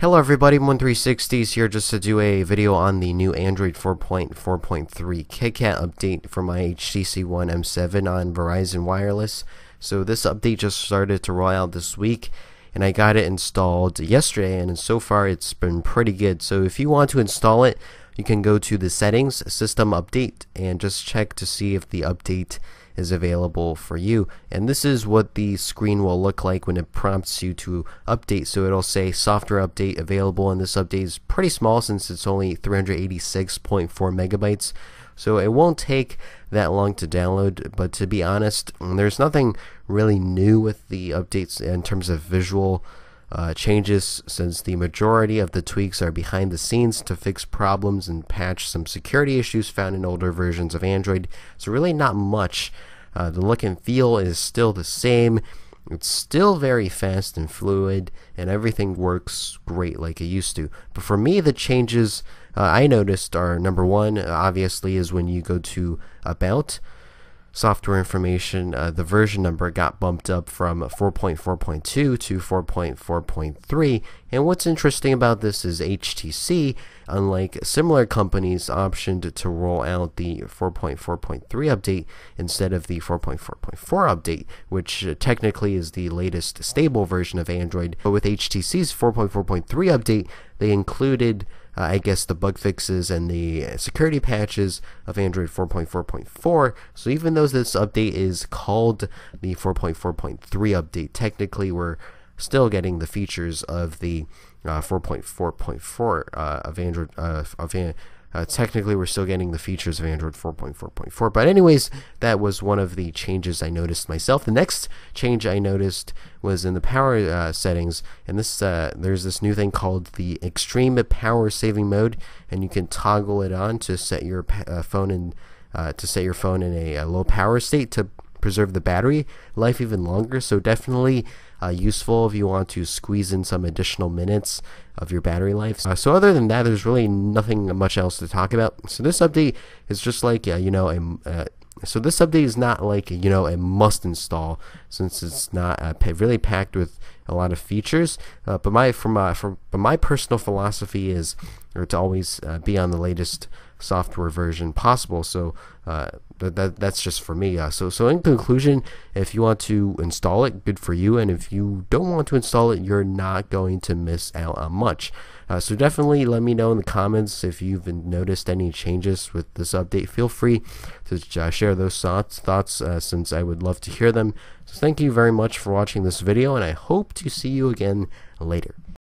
Hello everybody, Muwen360's here just to do a video on the new Android 4.4.3 KitKat update for my HTC One M7 on Verizon Wireless. So this update just started to roll out this week and I got it installed yesterday and so far it's been pretty good. So if you want to install it, you can go to the settings, system update and just check to see if the update is available for you. And this is what the screen will look like when it prompts you to update. So it'll say software update available, and this update is pretty small since it's only 386.4 megabytes. So it won't take that long to download, but to be honest, there's nothing really new with the updates in terms of visual uh, changes since the majority of the tweaks are behind the scenes to fix problems and patch some security issues found in older versions of Android. So, really, not much. Uh, the look and feel is still the same. It's still very fast and fluid, and everything works great like it used to. But for me, the changes uh, I noticed are number one, obviously, is when you go to About software information, uh, the version number got bumped up from 4.4.2 to 4.4.3. And what's interesting about this is HTC, unlike similar companies, optioned to roll out the 4.4.3 update instead of the 4.4.4 update, which uh, technically is the latest stable version of Android. But with HTC's 4.4.3 update, they included uh, I guess the bug fixes and the security patches of Android 4.4.4. So even though this update is called the 4.4.3 update, technically we're still getting the features of the uh, 4.4.4 uh, of Android uh, of uh, technically, we're still getting the features of Android 4.4.4. But anyways, that was one of the changes I noticed myself. The next change I noticed was in the power uh, settings, and this uh, there's this new thing called the Extreme Power Saving Mode, and you can toggle it on to set your uh, phone in uh, to set your phone in a, a low power state to preserve the battery life even longer. So definitely uh, useful if you want to squeeze in some additional minutes of your battery life. Uh, so other than that, there's really nothing much else to talk about. So this update is just like uh, you know a. Uh, so this update is not like you know a must install since it's not uh, really packed with a lot of features. Uh, but my from from but my personal philosophy is or to always be on the latest software version possible. So uh, that, that that's just for me. Uh, so so in conclusion, if you want to install it, good for you. And if you don't want to install it, you're not going to miss out on much. Uh, so definitely let me know in the comments if you've noticed any changes with this update. Feel free to uh, share those thoughts, thoughts uh, since I would love to hear them. So thank you very much for watching this video, and I hope to see you again later.